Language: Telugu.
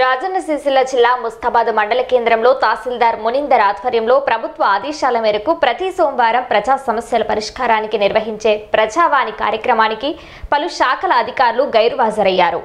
రాజన్న సిరిసిల్ల జిల్లా ముస్తాబాద్ మండల కేంద్రంలో తహసీల్దార్ మునిందర్ ఆధ్వర్యంలో ప్రభుత్వ ఆదేశాల మేరకు ప్రతి సోమవారం ప్రజా సమస్యల పరిష్కారానికి నిర్వహించే ప్రజావాణి కార్యక్రమానికి పలు శాఖల అధికారులు గైరుహాజరయ్యారు.